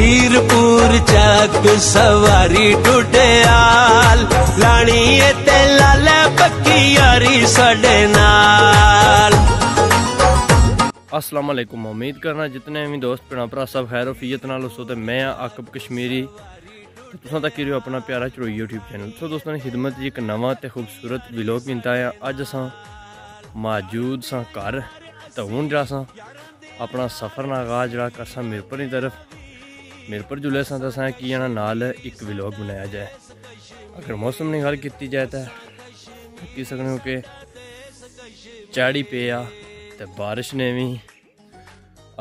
હીરપુર ચાક સવારી ટુટેલ લાણીએ તે લાલ પક્કી યારી સડે નાલ السلام علیکم، امید کرنا جتنے بھی دوست پینا بھرا سب خیر وفیت نال سو تے میں ہاں عاقب کشمیری۔ تساں تک کریو اپنا پیارا چلو یوٹیوب چینل۔ سو دوستاں، خدمت جی ایک نواں خوبصورت ولاگ گنتا ہے۔ اج اساں موجود ساں، گھر تے ہن جڑا ساں۔ اپنا سفر نا آغاز جڑا کرساں میرپور طرف۔ میرے پر جلے سانتا سان ہے کہ یہاں نال ایک ویلوگ بنایا جائے۔ اگر موسم کی گل کیتی جائے تو کی سکنے ہو کہ چاڑی پہ یا تو بارش نے بھی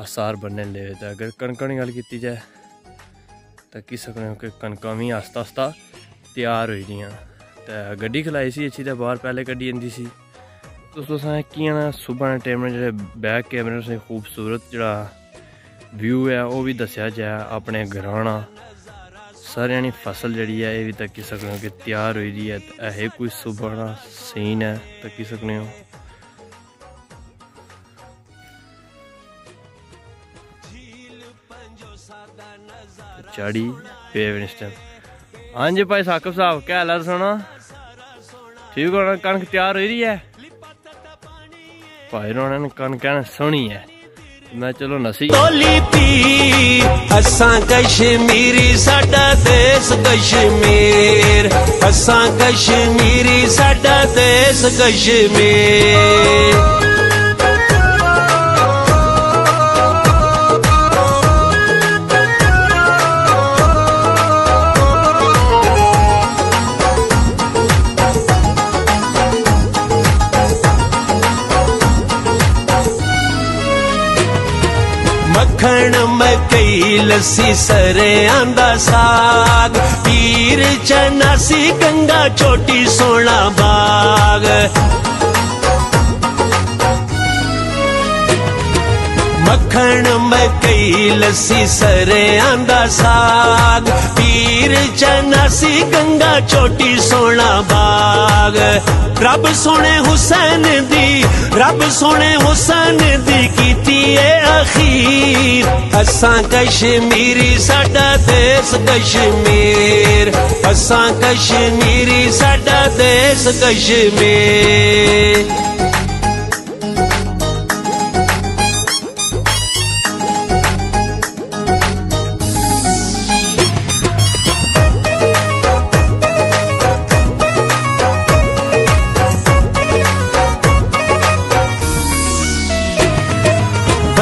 اثار بننے لے ہوئے تو اگر کنکا کی گل کیتی جائے تو کی سکنے ہو کہ کنکا بھی آستا آستا تیار ہوئی گئی تو گڑی کھلائی سی اچھی تو باہر پہلے گڑی اندی سی۔ دوستو سا ہے کہ یہاں صبح نے ٹیمنے جڑے بیک کیمرے سے خوبصورت جڑا ਵਿਊ ਹੈ ਉਹ ਵੀ ਦੱਸਿਆ ਜਾ ਆਪਣੇ ਘਰਾਣਾ ਸਾਰਿਆਂ ਦੀ ਫਸਲ ਜਿਹੜੀ ਹੈ ਇਹ ਵੀ ਤਾਂ ਕੀ ਸਕਦੇ ਹੋ ਕਿ ਤਿਆਰ ਹੋਈ ਦੀ ਹੈ ਤੇ ਇਹ ਕੋਈ ਸਵੇਰ ਦਾ ਸੀਨ ਹੈ ਤਾਂ ਕੀ ਸਕਦੇ ਹੋ ਚਾੜੀ ਪੇਵਨਿਸਟਨ ਹਾਂਜੀ ਭਾਈ ਸਾਕਬ ਸਾਹਿਬ ਕੀ ਹਾਲ ਹੈ ਸੁਣਾ ਠੀਕ ਹੋਣਾ ਕਣਕ ਤਿਆਰ ਹੋਈ ਰਹੀ ਹੈ ਭਾਈ ਰੋਣਾ ਨੇ ਕਣਕ ਕਹਿਣਾ ਸੋਹਣੀ ਹੈ ਮੈਂ ਚਲੋ ਨਸੀ ਟੋਲੀ ਪੀਰ ਅਸਾਂ ਕਸ਼ਮੀਰੀ ਸਾਡਾ ਦੇਸ ਕਸ਼ਮੀਰ ਅਸਾਂ ਕਸ਼ਮੀਰੀ ਸਾਡਾ ਦੇਸ ਕਸ਼ਮੀਰ مکھ میں کئی لسی سرے آندہ ساگ پیر چنہ سی گنگا چھوٹی سونا باغ مکھن میں کئی لسی سرے آندہ ساگ پیر چنہ سی گنگا چھوٹی سونا باغ رب سونے حسین دی ਰੱਬ ਸੋਹਣੇ ਹੁਸਨ ਦੀ ਕੀਤੀ ਏ ਅਖੀਰ। ਅਸਾਂ ਕਸ਼ਮੀਰੀ, ਸਾਡਾ ਦੇਸ ਕਸ਼ਮੀਰ। ਅਸਾਂ ਕਸ਼ਮੀਰੀ, ਸਾਡਾ ਦੇਸ ਕਸ਼ਮੀਰ।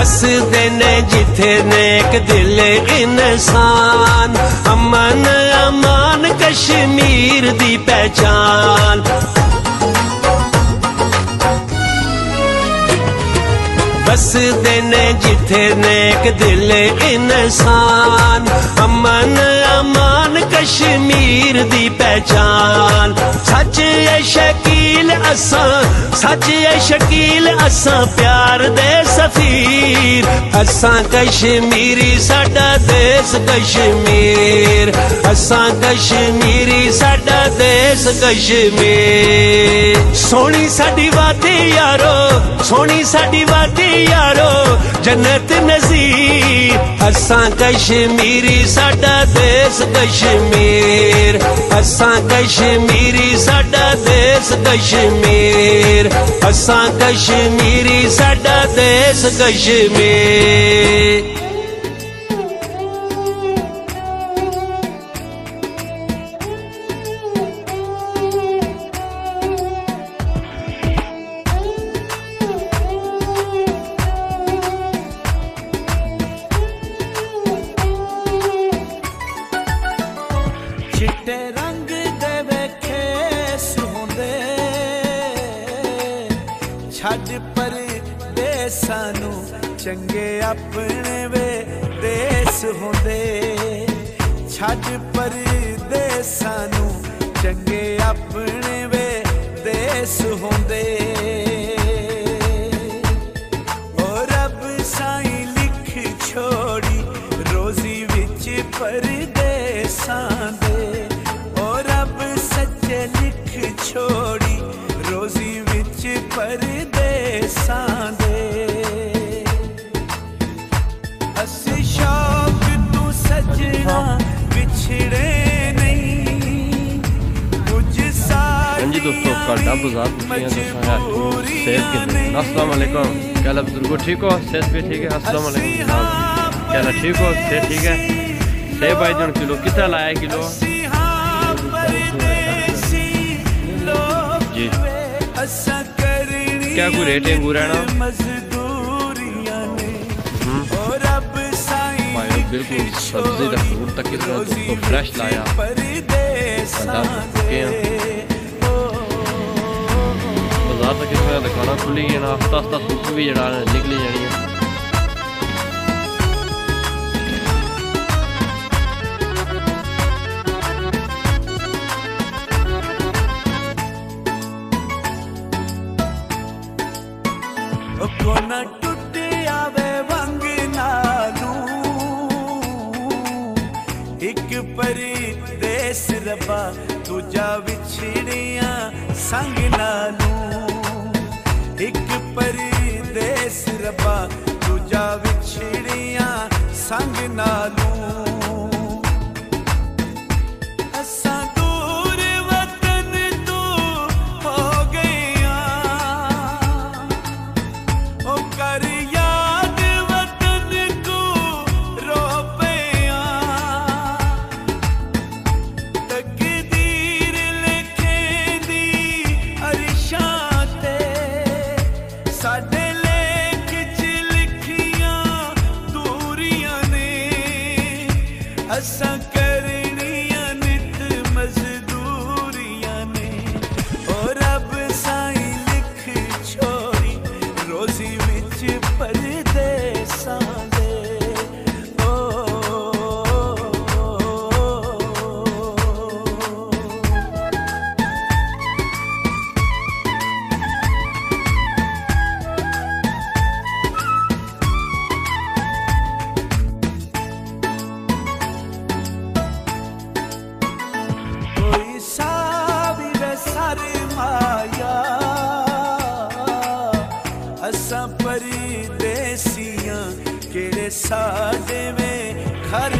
ਵਸਦੇ ਨੇ ਜਿੱਥੇ ਨੇਕ ਦਿਲ ਇਨਸਾਨ ਅਮਨ ਅਮਾਨ ਕਸ਼ਮੀਰ ਦੀ ਪਹਿਚਾਨ ਵਸਦੇ ਨੇ ਜਿੱਥੇ ਨੇਕ ਦਿਲ ਇਨਸਾਨ ਅਮਨ ਅਮਾਨ ਕਸ਼ਮੀਰ ਦੀ ਪਹਿਚਾਨ ਸੱਚ ਏ ਸ਼ਕੀਲ ਅਸਾਂ ਸੱਚ ਏ ਸ਼ਕੀਲ ਅਸਾਂ ਪਿਆਰ ਦੇ ਸਫੀਰ ਅਸਾਂ ਕਸ਼ਮੀਰੀ, ਸਾਡਾ ਦੇਸ ਕਸ਼ਮੀਰ। ਅਸਾਂ ਕਸ਼ਮੀਰੀ, ਸਾਡਾ ਦੇਸ ਕਸ਼ਮੀਰ। ਸੋਹਣੀ ਸਾਡੀ ਵਾਦੀ ਯਾਰੋ, ਸੋਹਣੀ ਸਾਡੀ ਵਾਦੀ ਯਾਰੋ। ਜੰਨਤ ਨਜ਼ੀਰ اساں کشمیری ساڈا دیس کشمیر اساں کشمیری ساڈا دیس کشمیر اساں کشمیری ساڈا دیس کشمیر ਚੰਗੇ ਆਪਣੇ ਵੇ ਦੇਸ ਹੁੰਦੇ। ਛੱਡ ਪਰ ਸਾਨੂੰ ਚੰਗੇ ਆਪਣੇ ਵੇ ਦੇਸ ਹੁੰਦੇ। ਓ ਰੱਬ ਸਾਈਂ ਲਿਖ ਛੋੜੀ ਰੋਜ਼ੀ ਵਿੱਚ ਪਰਦੇਸਾਂ ਦੇ। ہاں جی السلام علیکم۔ کیا لب بزرگو ٹھیک ہو؟ صحت بھی ٹھیک ہے؟ السلام علیکم کیا لب ٹھیک ہو؟ صحت ٹھیک ہے؟ سیب بھائی جان، کلو کتنا لایا کلو؟ جی۔ کیا کوئی ریٹ ہے انگور بالکل سبزی دستور تک اس طرح دودھ فریش لایا۔ بازار تک اس طرح کھلی ہیں۔ نا ہفتہ ہفتہ دھوپ بھی جڑا نکلی جڑی ہے ਇੱਕ ਪਰਦੇਸ ਰਬਾ ਦੂਜਾ ਵਿਛੜਿਆ ਸੰਗ ਨਾਲੂ। ਇੱਕ ਪਰਦੇਸ ਰੱਬਾ ਦੂਜਾ ਵਿਛੜੀਆਂ ਸੰਗ ਨਾਲੂ। ساج میں گھر